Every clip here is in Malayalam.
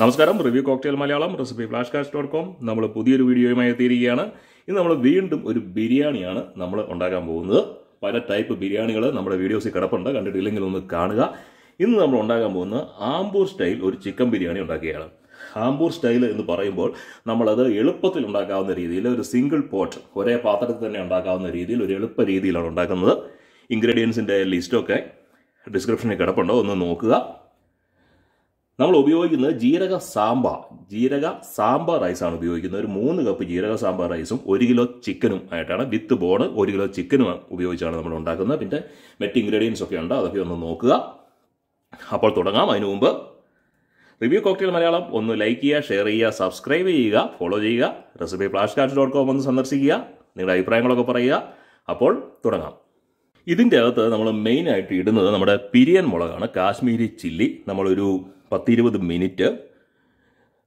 നമസ്കാരം. Review cocktail Malayalam recipe flash cast dot com. നമ്മൾ പുതിയൊരു വീഡിയോയുമായി എത്തിയിരിക്കുകയാണ്. ഇന്ന് നമ്മൾ വീണ്ടും ഒരു ബിരിയാണിയാണ് നമ്മൾ ഉണ്ടാക്കാൻ പോകുന്നത്. പല ടൈപ്പ് ബിരിയാണികൾ നമ്മുടെ വീഡിയോസിൽ കിടപ്പുണ്ട്. കണ്ടിട്ടില്ലെങ്കിൽ ഒന്ന് കാണുക. ഇന്ന് നമ്മൾ ഉണ്ടാക്കാൻ പോകുന്നത് ആംബൂർ സ്റ്റൈൽ ഒരു ചിക്കൻ ബിരിയാണി ഉണ്ടാക്കുകയാണ്. ആംബൂർ സ്റ്റൈൽ എന്ന് പറയുമ്പോൾ നമ്മളത് എളുപ്പത്തിൽ ഉണ്ടാക്കാവുന്ന രീതിയിൽ ഒരു സിംഗിൾ പോട്ട് ഒരേ പാത്രത്തിൽ തന്നെ ഉണ്ടാക്കാവുന്ന രീതിയിൽ ഒരു എളുപ്പ രീതിയിലാണ് ഉണ്ടാക്കുന്നത്. ഇൻഗ്രീഡിയൻസിന്റെ ലിസ്റ്റൊക്കെ ഡിസ്ക്രിപ്ഷനിൽ കിടപ്പുണ്ടോ. ഒന്ന് നോക്കുക. നമ്മൾ ഉപയോഗിക്കുന്നത് ജീരക സാമ്പാർ. ജീരക സാമ്പാർ റൈസാണ് ഉപയോഗിക്കുന്നത്. ഒരു മൂന്ന് കപ്പ് ജീരക സാമ്പാർ റൈസും ഒരു കിലോ ചിക്കനും ആയിട്ടാണ് വിത്ത് ബോണ് ഒരു കിലോ ചിക്കനും ഉപയോഗിച്ചാണ് നമ്മൾ ഉണ്ടാക്കുന്നത്. പിന്നെ മറ്റ് ഇൻഗ്രീഡിയൻസ് ഒക്കെ ഉണ്ട് അതൊക്കെ ഒന്ന് നോക്കുക. അപ്പോൾ തുടങ്ങാം. അതിനു മുമ്പ് റിവ്യൂ കോക്ടെയിൽ മലയാളം ഒന്ന് ലൈക്ക് ചെയ്യുക ഷെയർ ചെയ്യുക സബ്സ്ക്രൈബ് ചെയ്യുക ഫോളോ ചെയ്യുക recipe flash card dot com ഒന്ന് സന്ദർശിക്കുക നിങ്ങളുടെ അഭിപ്രായങ്ങളൊക്കെ പറയുക. അപ്പോൾ തുടങ്ങാം. ഇതിന്റെ അകത്ത് നമ്മൾ മെയിനായിട്ട് ഇടുന്നത് നമ്മുടെ പിരിയൻ മുളകാണ്. കാശ്മീരി ചില്ലി. നമ്മളൊരു പത്തിരുപത് മിനിറ്റ്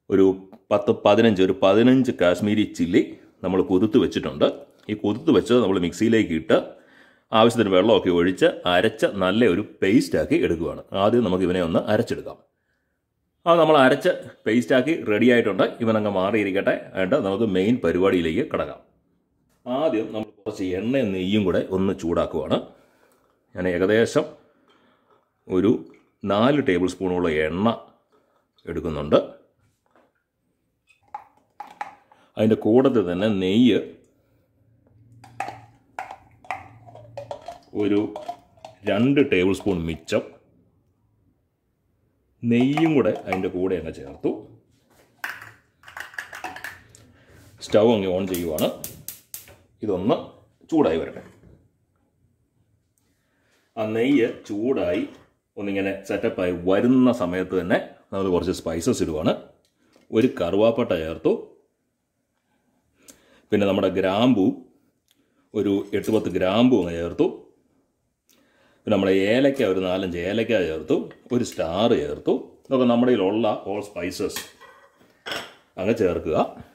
ഒരു പത്ത് പതിനഞ്ച് ഒരു പതിനഞ്ച് കാശ്മീരി ചില്ലി നമ്മൾ കുതിർത്ത് വെച്ചിട്ടുണ്ട്. ഈ കുതിർത്ത് വെച്ചത് നമ്മൾ മിക്സിയിലേക്ക് ഇട്ട് ആവശ്യത്തിന് വെള്ളമൊക്കെ ഒഴിച്ച് അരച്ച നല്ല ഒരു പേസ്റ്റാക്കി എടുക്കുകയാണ്. ആദ്യം നമുക്ക് ഇവനെ ഒന്ന് അരച്ചെടുക്കാം. അത് നമ്മൾ അരച്ച് പേസ്റ്റാക്കി റെഡി ആയിട്ടുണ്ട്. ഇവനങ്ങ് മാറിയിരിക്കട്ടെ. എന്നിട്ട് നമുക്ക് മെയിൻ പരിപാടിയിലേക്ക് കിടക്കാം. ആദ്യം നമ്മൾ കുറച്ച് എണ്ണയും നെയ്യും കൂടെ ഒന്ന് ചൂടാക്കുവാണ്. ഞാൻ ഏകദേശം ഒരു നാല് ടേബിൾ സ്പൂണോളം എണ്ണ എടുക്കുന്നുണ്ട്. അതിന്റെ കൂടത്തിൽ തന്നെ നെയ്യ് ഒരു രണ്ട് ടേബിൾ സ്പൂൺ മിച്ചം. നെയ്യും കൂടെ അതിന്റെ കൂടെ അങ്ങ് ചേർത്തു. സ്റ്റൗ അങ്ങ് ഓൺ ചെയ്യുവാണ്. ഇതൊന്ന് ചൂടായി വരട്ടെ. ആ നെയ്യ് ചൂടായി ഒന്നിങ്ങനെ സെറ്റപ്പായി വരുന്ന സമയത്ത് തന്നെ നമ്മൾ കുറച്ച് സ്പൈസസ് ഇടുവാണ്. ഒരു കറുവാപ്പട്ട ചേർത്തു. പിന്നെ നമ്മുടെ ഗ്രാമ്പു ഒരു എട്ട് പത്ത് ഗ്രാമ്പു അങ്ങ് ചേർത്തു. പിന്നെ നമ്മുടെ ഏലക്ക ഒരു നാലഞ്ച് ഏലക്ക ചേർത്തു. ഒരു സ്റ്റാർ ചേർത്തു. ഇതൊക്കെ നമ്മുടെ കയ്യിലുള്ള ഓൾ സ്പൈസസ് അങ്ങ് ചേർക്കുക.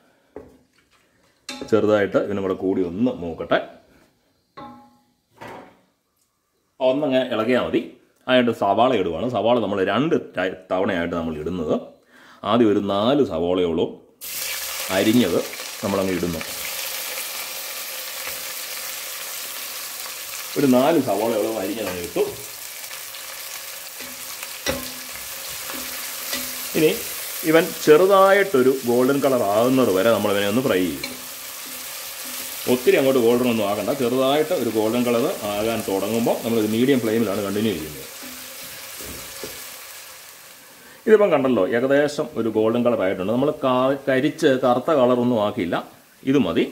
ചെറുതായിട്ട് ഇതിനും കൂടെ കൂടി ഒന്ന് മൂക്കട്ടെ. ഒന്നങ്ങ് ഇളകിയാൽ മതി. അതിനായിട്ട് സവാള ഇടുവാണ്. സവാള നമ്മൾ രണ്ട് തവണയായിട്ട് നമ്മൾ ഇടുന്നത്. ആദ്യം ഒരു നാല് സവാളയോളം അരിഞ്ഞത് നമ്മളങ്ങ് ഇടുന്നു. ഒരു നാല് സവാളയോളം അരിഞ്ഞത് ഇട്ടു. ഇനി ഇവൻ ചെറുതായിട്ടൊരു ഗോൾഡൻ കളർ ആകുന്നത് വരെ നമ്മൾ ഒന്ന് ഫ്രൈ ചെയ്യും. ഒത്തിരി അങ്ങോട്ട് ഗോൾഡൻ ഒന്നും ആകണ്ട. ചെറുതായിട്ട് ഒരു ഗോൾഡൻ കളർ ആകാൻ തുടങ്ങുമ്പോൾ നമ്മളൊരു മീഡിയം ഫ്ലെയിമിലാണ് കണ്ടിന്യൂ ചെയ്യുന്നത്. ഇതിപ്പം കണ്ടല്ലോ ഏകദേശം ഒരു ഗോൾഡൻ കളർ ആയിട്ടുണ്ട്. നമ്മൾ കരിച്ച് കറുത്ത കളറൊന്നും ആക്കിയില്ല. ഇത് മതി.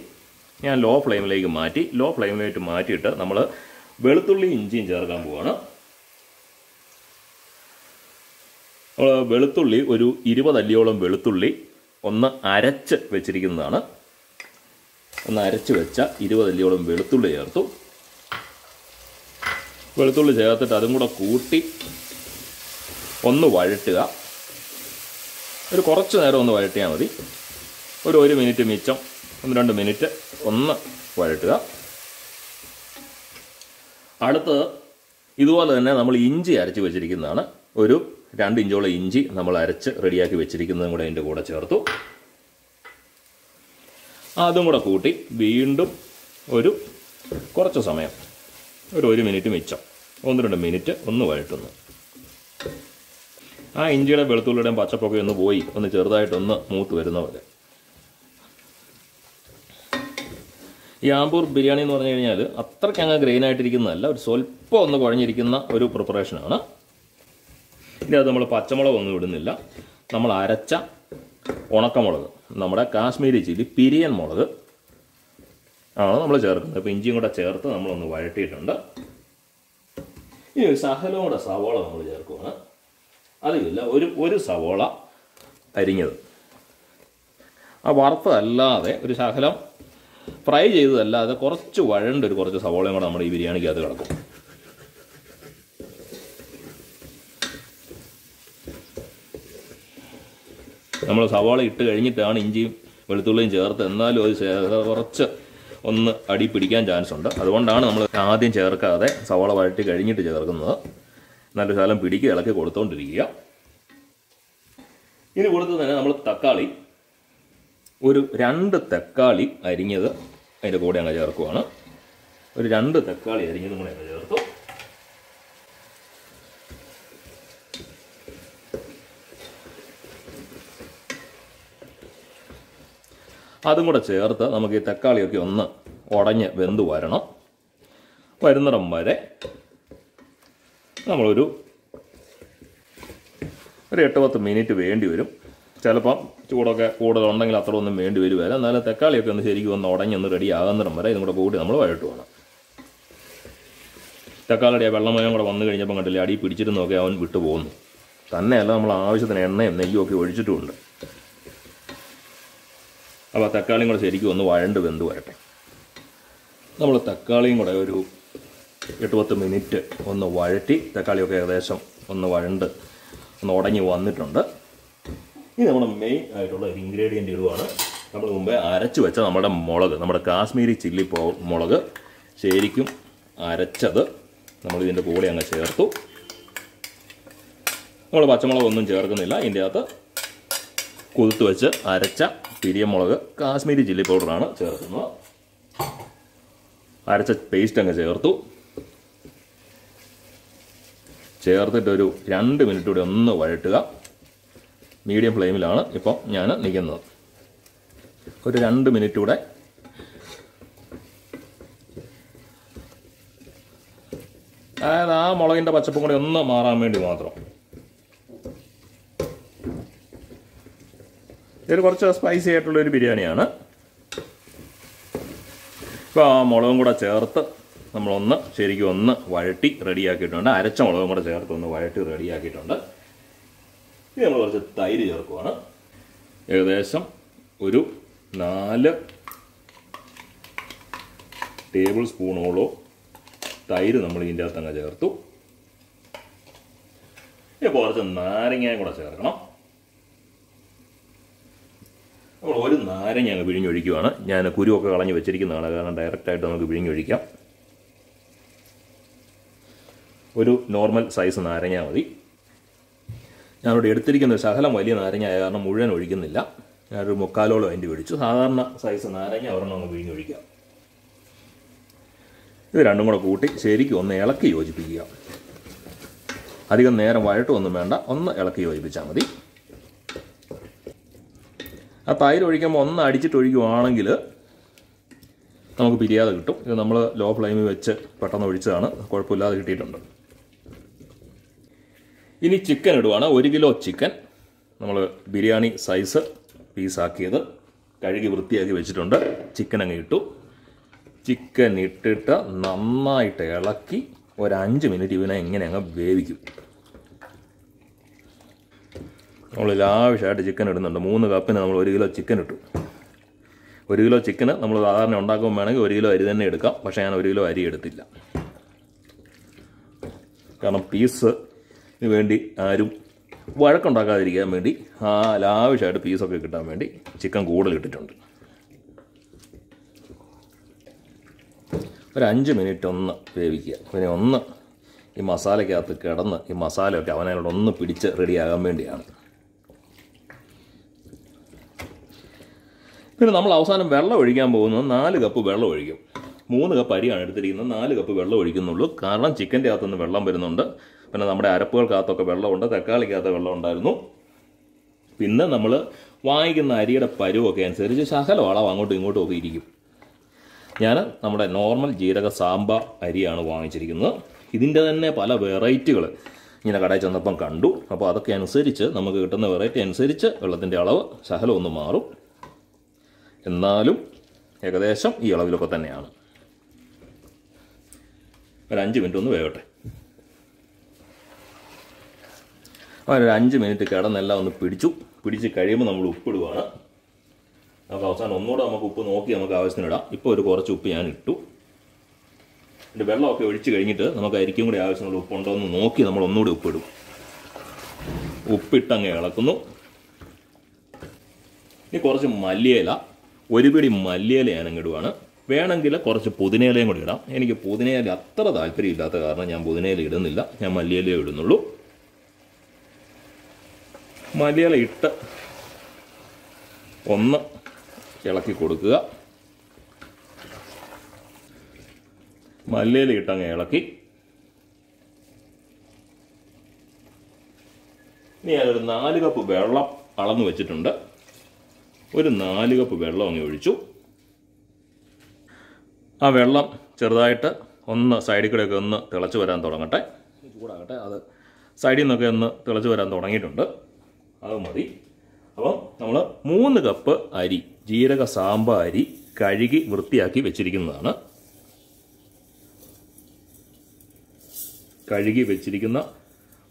ഞാൻ ലോ ഫ്ലെയിമിലേക്ക് മാറ്റി ലോ ഫ്ലെയിമിലേക്ക് മാറ്റിയിട്ട് നമ്മൾ വെളുത്തുള്ളി ഇഞ്ചിയും ചേർക്കാൻ പോവാണ്. വെളുത്തുള്ളി ഒരു ഇരുപതല്ലിയോളം വെളുത്തുള്ളി ഒന്ന് അരച്ച് വെച്ചിരിക്കുന്നതാണ്. ഒന്ന് അരച്ച് വെച്ച ഇരുപത് അല്ലിയോളം വെളുത്തുള്ളി ചേർത്തു. വെളുത്തുള്ളി ചേർത്തിട്ട് അതും കൂടെ കൂട്ടി ഒന്ന് വഴട്ടുക ഒരു കുറച്ച് നേരം ഒന്ന് വഴട്ടിയാൽ മതി. ഒരു ഒരു മിനിറ്റ് മിച്ചം ഒന്ന് രണ്ട് മിനിറ്റ് ഒന്ന് വഴട്ടുക അടുത്തത് ഇതുപോലെ തന്നെ നമ്മൾ ഇഞ്ചി അരച്ച് വെച്ചിരിക്കുന്നതാണ്. ഒരു രണ്ട് ഇഞ്ചോളം ഇഞ്ചി നമ്മൾ അരച്ച് റെഡിയാക്കി വെച്ചിരിക്കുന്നതും കൂടെ അതിന്റെ കൂടെ ചേർത്തു. അതും കൂടെ കൂട്ടി വീണ്ടും ഒരു കുറച്ച് സമയം ഒരു ഒരു മിനിറ്റ് മിച്ചം. ഒന്ന് രണ്ട് മിനിറ്റ് ഒന്ന് വഴട്ടുന്നു ആ ഇഞ്ചിയുടെ വെളുത്തുള്ളിയുടെയും പച്ചപ്പൊക്കെ ഒന്ന് പോയി ഒന്ന് ചെറുതായിട്ടൊന്ന് മൂത്ത് വരുന്ന പോലെ. ഈ ആമ്പൂർ ബിരിയാണി എന്ന് പറഞ്ഞു കഴിഞ്ഞാൽ അത്രയ്ക്ക് അങ്ങ് ഗ്രെയിൻ ആയിട്ടിരിക്കുന്നതല്ല ഒരു സ്വല്പം ഒന്ന് കുഴഞ്ഞിരിക്കുന്ന ഒരു പ്രിപ്പറേഷനാണ് അത് നമ്മൾ പച്ചമുളക് ഒന്നും ഇടുന്നില്ല. നമ്മൾ അരച്ച ഉണക്കമുളക്. നമ്മുടെ കാശ്മീരി ചില്ലി പിരിയൻ മുളക് ആണ് നമ്മൾ ചേർക്കുന്നത്. അപ്പോൾ ഇഞ്ചിയും കൂടെ ചേർത്ത് നമ്മളൊന്ന് വഴട്ടിയിട്ടുണ്ട് ഇനി ഒരു സഹലോടെ സവോള നമ്മൾ ചേർക്കുകയാണ് അതില്ല ഒരു ഒരു സവോള അരിഞ്ഞത്. ആ വറുത്തതല്ലാതെ ഒരു ശകലം ഫ്രൈ ചെയ്തതല്ലാതെ കുറച്ച് വഴണ്ട ഒരു കുറച്ച് സവോളയും കൂടെ നമ്മുടെ ഈ ബിരിയാണിക്ക് അത് കിടക്കും. നമ്മൾ സവാള ഇട്ട് കഴിഞ്ഞിട്ടാണ് ഇഞ്ചിയും വെളുത്തുള്ളിയും ചേർത്ത് എന്നാലും അത് കുറച്ച് ഒന്ന് അടി പിടിക്കാൻ ചാൻസ് ഉണ്ട്. അതുകൊണ്ടാണ് നമ്മൾ ആദ്യം ചേർക്കാതെ സവാള വഴറ്റി കഴിഞ്ഞിട്ട് ചേർക്കുന്നത്. നല്ല സ്ഥലം പിടിക്കുക ഇളക്കി കൊടുത്തോണ്ടിരിക്കുക. ഇനി കൊടുത്തു തന്നെ നമ്മൾ തക്കാളി. ഒരു രണ്ട് തക്കാളി അരിഞ്ഞത് അതിന്റെ കൂടെ അങ്ങ് ചേർക്കുവാണ്. ഒരു രണ്ട് തക്കാളി അരിഞ്ഞത് കൂടെ അങ്ങ് ചേർത്തു അതും കൂടെ ചേർത്ത് നമുക്ക് ഈ തക്കാളിയൊക്കെ ഒന്ന് ഉടഞ്ഞ് വെന്ത് വരണം. വരുന്നിടം വരെ നമ്മളൊരു ഒരു എട്ട് പത്ത് മിനിറ്റ് വേണ്ടി വരും. ചിലപ്പം ചൂടൊക്കെ കൂടുതലുണ്ടെങ്കിൽ അത്ര ഒന്നും വേണ്ടി വരുമല്ല എന്നാലും തക്കാളിയൊക്കെ ഒന്ന് ശരിക്കും ഒന്ന് ഉടഞ്ഞൊന്ന് റെഡി ആകുന്നിടം വരെ ഇതും കൂടെ കൂട്ടി നമ്മൾ വഴട്ട് വേണം. തക്കാളിയുടെ വെള്ളമയം കൂടെ വന്നു കഴിഞ്ഞപ്പം കണ്ടില്ലേ അടി പിടിച്ചിരുന്നൊക്കെ അവൻ വിട്ടുപോകുന്നു. തന്നെയല്ല നമ്മൾ ആവശ്യത്തിന് എണ്ണയും നെയ്യും ഒക്കെ ഒഴിച്ചിട്ടുമുണ്ട്. അപ്പോൾ ആ തക്കാളിയും കൂടെ ശരിക്കും ഒന്ന് വഴണ്ട് വെന്ത് വരട്ടെ. നമ്മൾ തക്കാളിയും കൂടെ ഒരു എട്ട് പത്ത് മിനിറ്റ് ഒന്ന് വഴറ്റി തക്കാളിയൊക്കെ ഏകദേശം ഒന്ന് വഴണ്ട് ഒന്ന് ഉടഞ്ഞ് വന്നിട്ടുണ്ട്. ഇനി നമ്മുടെ മെയിൻ ആയിട്ടുള്ള ഒരു ഇൻഗ്രീഡിയന്റ് ഇടുവാണ്. നമ്മൾ മുമ്പേ അരച്ച് വെച്ച നമ്മുടെ മുളക് നമ്മുടെ കാശ്മീരി ചില്ലി മുളക് ശരിക്കും അരച്ചത് നമ്മൾ ഇതിന്റെ കൂടെ അങ്ങ് ചേർത്തു. നമ്മൾ പച്ചമുളക് ഒന്നും ചേർക്കുന്നില്ല. ഇതിന്റെ അകത്ത് കൊതുത്ത് വെച്ച് അരച്ച പിരിയമുളക് കാശ്മീരി ചില്ലി പൗഡറാണ് ചേർക്കുന്നത്. അരച്ച പേസ്റ്റ് അങ്ങ് ചേർത്തു. ചേർത്തിട്ടൊരു രണ്ട് മിനിറ്റ് കൂടി ഒന്ന് വഴട്ടുക മീഡിയം ഫ്ലെയിമിലാണ് ഇപ്പോൾ ഞാൻ നിൽക്കുന്നത്. ഒരു രണ്ട് മിനിറ്റ് കൂടെ അതായത് ആ മുളകിന്റെ പച്ചപ്പും കൂടി ഒന്ന് മാറാൻ വേണ്ടി മാത്രം. ഇതിൽ കുറച്ച് സ്പൈസി ആയിട്ടുള്ള ഒരു ബിരിയാണിയാണ്. ഇപ്പോൾ ആ മുളകും കൂടെ ചേർത്ത് നമ്മളൊന്ന് ശരിക്കും ഒന്ന് വഴട്ടി റെഡിയാക്കിയിട്ടുണ്ട്. അരച്ച മുളകും കൂടെ ചേർത്ത് ഒന്ന് വഴട്ടി റെഡിയാക്കിയിട്ടുണ്ട്. ഇനി നമ്മൾ കുറച്ച് തൈര് ചേർക്കുവാണ്. ഏകദേശം ഒരു നാല് ടേബിൾ സ്പൂണോളോ തൈര് നമ്മൾ ഇതിന്റെ അകത്തങ്ങ് ചേർത്തു. ഇപ്പോൾ കുറച്ച് നാരങ്ങയും കൂടെ ചേർക്കണം. നമ്മൾ ഒരു നാരങ്ങ അങ്ങ് പിഴിഞ്ഞൊഴിക്കുവാണ്. ഞാൻ കുരുവൊക്കെ കളഞ്ഞ് വെച്ചിരിക്കുന്നതാണ്. കാരണം ഡയറക്റ്റായിട്ട് നമുക്ക് പിഴിഞ്ഞൊഴിക്കാം. ഒരു നോർമൽ സൈസ് നാരങ്ങ മതി. ഞാനിവിടെ എടുത്തിരിക്കുന്ന ശകലം വലിയ നാരങ്ങ ആയ കാരണം മുഴുവൻ ഒഴിക്കുന്നില്ല. ഞാനൊരു മുക്കാലോളം അതിന്റെ ഒഴിച്ചു സാധാരണ സൈസ് നാരങ്ങ ഒരെണ്ണം ഒന്ന് പിഴിഞ്ഞൊഴിക്കാം. ഇത് രണ്ടും കൂടെ കൂട്ടി ശരിക്കും ഒന്ന് ഇളക്കി യോജിപ്പിക്കുക. അധികം നേരം വഴട്ടൊന്നും വേണ്ട. ഒന്ന് ഇളക്കി യോജിപ്പിച്ചാൽ മതി. ആ തൈര് ഒഴിക്കുമ്പോൾ ഒന്ന് അടിച്ചിട്ട് ഒഴിക്കുവാണെങ്കിൽ നമുക്ക് പിരിയാതെ കിട്ടും. ഇത് നമ്മൾ ലോ ഫ്ലെയിമിൽ വെച്ച് പെട്ടെന്ന് ഒഴിച്ചതാണ്. കുഴപ്പമില്ലാതെ കിട്ടിയിട്ടുണ്ട്. ഇനി ചിക്കൻ ഇടുവാണ്. ഒരു കിലോ ചിക്കൻ നമ്മൾ ബിരിയാണി സൈസ് പീസാക്കിയത് കഴുകി വൃത്തിയാക്കി വെച്ചിട്ടുണ്ട്. ചിക്കൻ അങ്ങ് ഇട്ടു. ചിക്കൻ ഇട്ടിട്ട് നന്നായിട്ട് ഇളക്കി ഒരു അഞ്ച് മിനിറ്റ് ഇവനെ ഇങ്ങനെ അങ്ങ് വേവിക്കും. നമ്മൾ ലാവിഷായിട്ട് ചിക്കൻ ഇടുന്നുണ്ട്. മൂന്ന് കപ്പിന് നമ്മൾ ഒരു കിലോ ചിക്കൻ ഇട്ടു. ഒരു കിലോ ചിക്കന് നമ്മൾ സാധാരണ ഉണ്ടാക്കുമ്പോൾ വേണമെങ്കിൽ ഒരു കിലോ അരി തന്നെ എടുക്കാം. പക്ഷേ ഞാൻ ഒരു കിലോ അരി എടുത്തില്ല. കാരണം പീസ് വേണ്ടി ആരും വഴക്കുണ്ടാക്കാതിരിക്കാൻ വേണ്ടി ആ ലാവിഷായിട്ട് പീസൊക്കെ കിട്ടാൻ വേണ്ടി ചിക്കൻ കൂടുതൽ ഇട്ടിട്ടുണ്ട്. ഒരു അഞ്ച് മിനിറ്റ് ഒന്ന് വേവിക്കുക. പിന്നെ ഒന്ന് ഈ മസാലയ്ക്കകത്ത് കിടന്ന് ഈ മസാലയൊക്കെ അവനോട് ഒന്ന് പിടിച്ച് റെഡിയാകാൻ വേണ്ടിയാണ്. പിന്നെ നമ്മൾ അവസാനം വെള്ളം ഒഴിക്കാൻ പോകുന്നത് നാല് കപ്പ് വെള്ളം ഒഴിക്കും. മൂന്ന് കപ്പ് അരിയാണ് എടുത്തിരിക്കുന്നത്. നാല് കപ്പ് വെള്ളം ഒഴിക്കുന്നുള്ളൂ. കാരണം ചിക്കന്റെ അകത്തുനിന്ന് വെള്ളം വരുന്നുണ്ട്. പിന്നെ നമ്മുടെ അരപ്പുകൾക്കകത്തൊക്കെ വെള്ളമുണ്ട് തക്കാളിക്കകത്ത് വെള്ളം ഉണ്ടായിരുന്നു. പിന്നെ നമ്മൾ വാങ്ങിക്കുന്ന അരിയുടെ പരുവൊക്കെ അനുസരിച്ച് ശകലം അളവ് അങ്ങോട്ടും ഇങ്ങോട്ടും ഒക്കെ ഇരിക്കും. ഞാൻ നമ്മുടെ നോർമൽ ജീരക സാമ്പ അരിയാണ് വാങ്ങിച്ചിരിക്കുന്നത്. ഇതിന്റെ തന്നെ പല വെറൈറ്റികൾ ഇങ്ങനെ കടയിൽ ചെന്നപ്പം കണ്ടു. അപ്പോൾ അതൊക്കെ അനുസരിച്ച് നമുക്ക് കിട്ടുന്ന വെറൈറ്റി അനുസരിച്ച് വെള്ളത്തിന്റെ അളവ് ശകലം ഒന്ന് മാറും. എന്നാലും ഏകദേശം ഈ അളവിലൊക്കെ തന്നെയാണ്. ഒരു അഞ്ച് മിനിറ്റ് ഒന്ന് വേവട്ടെ. ഒരു അഞ്ച് മിനിറ്റ് കിടന്നെല്ലാം ഒന്ന് പിടിച്ചു. പിടിച്ച് കഴിയുമ്പോൾ നമ്മൾ ഉപ്പിടുവാണ്. നമുക്ക് അവസാനം ഒന്നുകൂടെ നമുക്ക് ഉപ്പ് നോക്കി നമുക്ക് ആവശ്യത്തിന് ഇടാം. ഇപ്പോൾ ഒരു കുറച്ച് ഉപ്പ് ഞാൻ ഇട്ടു. എന്റെ വെള്ളമൊക്കെ ഒഴിച്ച് കഴിഞ്ഞിട്ട് നമുക്ക് അരിക്കും കൂടി ആവശ്യമുള്ള ഉപ്പുണ്ടോ എന്ന് നോക്കി നമ്മൾ ഒന്നുകൂടി ഉപ്പിടും. ഉപ്പിട്ടങ്ങ് ഇളക്കുന്നു. ഇനി കുറച്ച് മല്ലിയില ഒരു പിടി മല്ലിയില ഞാൻ വേണമെങ്കിൽ കുറച്ച് പുതിനയിലയും കൂടി ഇടാം. എനിക്ക് പുതിനയില അത്ര താല്പര്യമില്ലാത്ത കാരണം ഞാൻ പുതിനയില ഇടുന്നില്ല. ഞാൻ മല്ലിയില ഇടുന്നുള്ളൂ. മല്ലിയില ഇട്ട് ഒന്ന് ഇളക്കി കൊടുക്കുക. മല്ലിയില ഇട്ടങ്ങ് ഇളക്കി. ഇനി ഞാനൊരു നാല് കപ്പ് വെള്ളം അളന്ന് വെച്ചിട്ടുണ്ട്. ഒരു നാല് കപ്പ് വെള്ളം അങ്ങ് ഒഴിച്ചു. ആ വെള്ളം ചെറുതായിട്ട് ഒന്ന് സൈഡിൽ കൂടെയൊക്കെ ഒന്ന് തിളച്ച് വരാൻ തുടങ്ങട്ടെ. ചൂടാകട്ടെ. അത് സൈഡിൽ നിന്നൊക്കെ ഒന്ന് തിളച്ച് വരാൻ തുടങ്ങിയിട്ടുണ്ട്. അത് മതി. അപ്പം നമ്മൾ മൂന്ന് കപ്പ് അരി ജീരക സാമ്പ അരി കഴുകി വൃത്തിയാക്കി വെച്ചിരിക്കുന്നതാണ്. കഴുകി വെച്ചിരിക്കുന്ന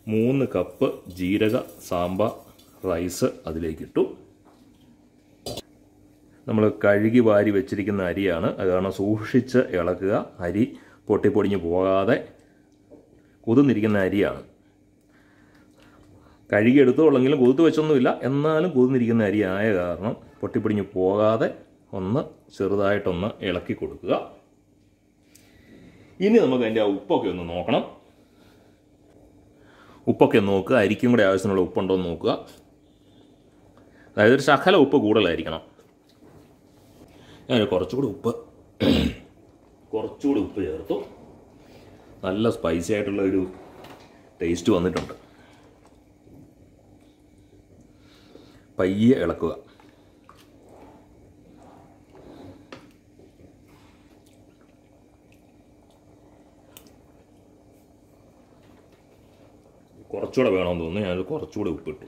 മൂന്ന് കപ്പ് ജീരക സാമ്പ റൈസ് അതിലേക്കിട്ടു നമ്മൾ കഴുകി വാരി വെച്ചിരിക്കുന്ന അരിയാണ്. അത് കാരണം സൂക്ഷിച്ച് ഇളക്കുക. അരി പൊട്ടിപ്പൊടിഞ്ഞ് പോകാതെ കുതിർന്നിരിക്കുന്ന അരിയാണ്. കഴുകി എടുത്തോളെങ്കിലും കൊതുത്ത് വെച്ചൊന്നുമില്ല. എന്നാലും കുതിർന്നിരിക്കുന്ന അരി ആയ കാരണം പൊട്ടിപ്പൊടിഞ്ഞ് പോകാതെ ഒന്ന് ചെറുതായിട്ടൊന്ന് ഇളക്കി കൊടുക്കുക. ഇനി നമുക്ക് അതിന്റെ ഉപ്പൊക്കെ ഒന്ന് നോക്കണം. ഉപ്പൊക്കെ നോക്കുക. അരിക്കും കൂടെ ആവശ്യത്തിനുള്ള ഉപ്പുണ്ടോ എന്ന് നോക്കുക. അതായത് ഒരു ശകല ഉപ്പ് കൂടുതലായിരിക്കണം. ഞാൻ കുറച്ചുകൂടി ഉപ്പ്. കുറച്ചുകൂടി ഉപ്പ് ചേർത്തു. നല്ല സ്പൈസി ആയിട്ടുള്ള ഒരു ടേസ്റ്റ് വന്നിട്ടുണ്ട്. പയ്യെ ഇളക്കുക. കുറച്ചുകൂടെ വേണമെന്ന് തോന്നുന്നു. ഞാനത് കുറച്ചുകൂടെ ഉപ്പിട്ടു.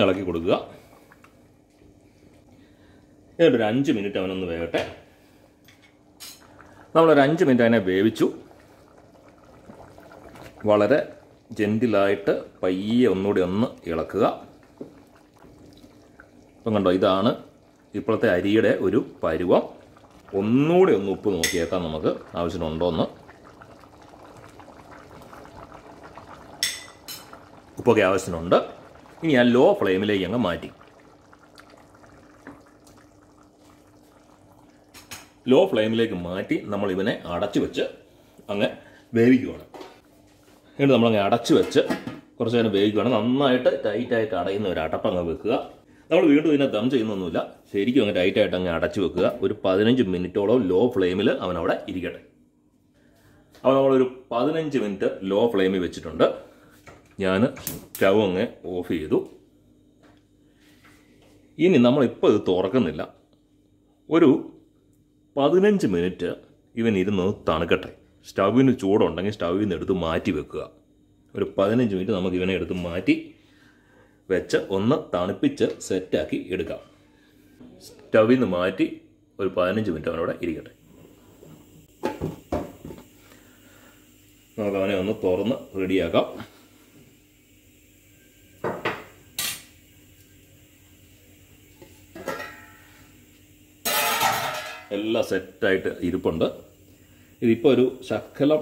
ഇളക്കി കൊടുക്കുക. എന്നിട്ടൊരു അഞ്ച് മിനിറ്റ് അവനൊന്ന് വേവട്ടെ. നമ്മളൊരു അഞ്ച് മിനിറ്റ് അതിനെ വേവിച്ചു. വളരെ ജെന്റിലായിട്ട് പയ്യെ ഒന്നുകൂടി ഒന്ന് ഇളക്കുക. ഇപ്പം കണ്ടോ ഇതാണ് ഇപ്പോഴത്തെ അരിയുടെ ഒരു പരുവം. ഒന്നുകൂടി ഒന്ന് ഉപ്പ് നോക്കിയേക്കാം നമുക്ക് ആവശ്യമുണ്ടോ എന്ന് ഉപ്പൊക്കെ ആവശ്യത്തിനുണ്ട് ഇനി ആ ലോ ഫ്ലെയിമിലേക്ക് അങ്ങ് മാറ്റി. ലോ ഫ്ലെയിമിലേക്ക് മാറ്റി നമ്മൾ ഇവനെ അടച്ചു വെച്ച് അങ്ങ് വേവിക്കുവാണ്. എന്നിട്ട് നമ്മളങ്ങ് അടച്ചു വെച്ച് കുറച്ച് നേരം വേവിക്കുകയാണ് നന്നായിട്ട് ടൈറ്റായിട്ട് അടയുന്ന ഒരു അടപ്പ് അടപ്പങ്ങ് വെക്കുക. നമ്മൾ വീണ്ടും ഇതിനെ ദം ചെയ്യുന്നൊന്നുമില്ല. ശരിക്കും അങ്ങ് ടൈറ്റായിട്ട് അങ്ങ് അടച്ചു വെക്കുക. ഒരു പതിനഞ്ച് മിനിറ്റോളം ലോ ഫ്ലെയിമിൽ അവൻ അവിടെ ഇരിക്കട്ടെ. അപ്പോൾ നമ്മളൊരു പതിനഞ്ച് മിനിറ്റ് ലോ ഫ്ലെയിമിൽ വെച്ചിട്ടുണ്ട്. ഞാൻ സ്റ്റവ് അങ്ങ് ഓഫ് ചെയ്തു. ഇനി നമ്മളിപ്പോൾ ഇത് തുറക്കുന്നില്ല. ഒരു പതിനഞ്ച് മിനിറ്റ് ഇവൻ ഇരുന്ന് തണുക്കട്ടെ. സ്റ്റവിന് ചൂടുണ്ടെങ്കിൽ സ്റ്റവിൽ നിന്ന് എടുത്ത് മാറ്റി വെക്കുക. ഒരു പതിനഞ്ച് മിനിറ്റ് നമുക്ക് ഇവനെ എടുത്ത് മാറ്റി വെച്ച് ഒന്ന് തണുപ്പിച്ച് സെറ്റാക്കി എടുക്കാം. സ്റ്റവിൽ നിന്ന് മാറ്റി ഒരു പതിനഞ്ച് മിനിറ്റ് അവനവിടെ ഇരിക്കട്ടെ. നമുക്ക് അവനെ ഒന്ന് തുറന്ന് റെഡിയാക്കാം. എല്ലാം സെറ്റായിട്ട് ഇരിപ്പുണ്ട്. ഇതിപ്പോൾ ഒരു ശക്കലം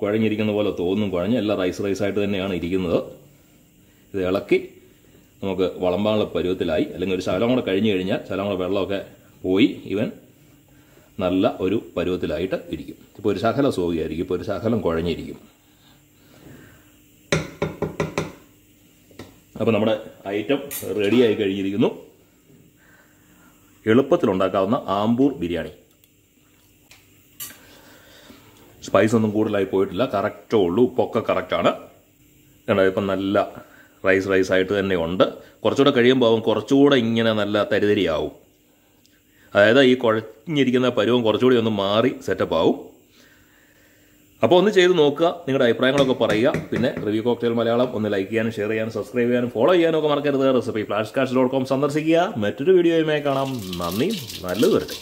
കുഴഞ്ഞിരിക്കുന്ന പോലെ തോന്നും കുഴഞ്ഞ് എല്ലാം റൈസ് റൈസായിട്ട് തന്നെയാണ് ഇരിക്കുന്നത്. ഇത് ഇളക്കി നമുക്ക് വളമ്പാനുള്ള പരുവത്തിലായി. അല്ലെങ്കിൽ ഒരു ശകലം കൂടെ കഴിഞ്ഞു കഴിഞ്ഞാൽ ശകലം കൂടെ വെള്ളമൊക്കെ പോയി ഇവൻ നല്ല ഒരു പരുവത്തിലായിട്ട് ഇരിക്കും. ഇപ്പോൾ ഒരു ശകലം സോകിയായിരിക്കും ഇപ്പോൾ ഒരു ശകലം കുഴഞ്ഞിരിക്കും. അപ്പോൾ നമ്മുടെ ഐറ്റം റെഡിയായി കഴിഞ്ഞിരിക്കുന്നു. എളുപ്പത്തിലുണ്ടാക്കാവുന്ന ആമ്പൂർ ബിരിയാണി. സ്പൈസ് ഒന്നും കൂടുതലായി പോയിട്ടില്ല. കറക്റ്റേ ഉള്ളൂ. ഉപ്പൊക്കെ കറക്റ്റാണ് കണ്ടോ ഇപ്പം നല്ല റൈസ് റൈസ് ആയിട്ട് തന്നെ ഉണ്ട്. കുറച്ചുകൂടെ കഴിയുമ്പോൾ അവൻ കുറച്ചുകൂടെ ഇങ്ങനെ നല്ല തരിതരിയാവും. അതായത് ഈ കുഴഞ്ഞിരിക്കുന്ന പരുവം കുറച്ചുകൂടി ഒന്ന് മാറി സെറ്റപ്പ് ആവും. അപ്പോൾ ഒന്ന് ചെയ്ത് നോക്കുക നിങ്ങളുടെ അഭിപ്രായങ്ങളൊക്കെ പറയുക പിന്നെ റിവ്യൂ കോക്ടെയിൽ മലയാളം ഒന്ന് ലൈക്ക് ചെയ്യാനും ഷെയർ ചെയ്യാനും സബ്സ്ക്രൈബ് ചെയ്യാനും ഫോളോ ചെയ്യാനും ഒക്കെ മറക്കരുത്. Recipe flash cash dot com സന്ദർശിക്കുക. മറ്റൊരു വീഡിയോയുമായി കാണാം. നന്ദി. നല്ലത് വരട്ടെ.